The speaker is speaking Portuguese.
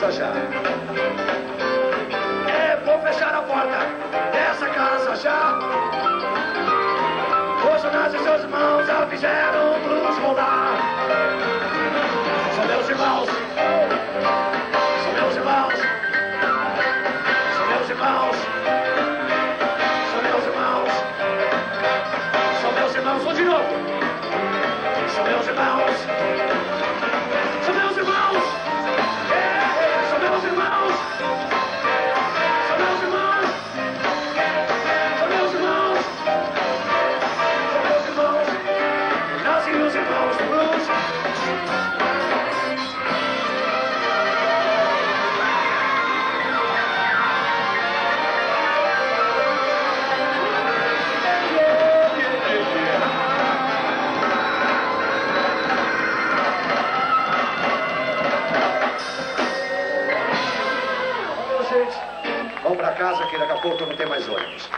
casa já. É, vou fechar a porta dessa casa já. Hoje nasce seus irmãos já fizeram o blues vamos pra casa que daqui a pouco não tem mais ônibus.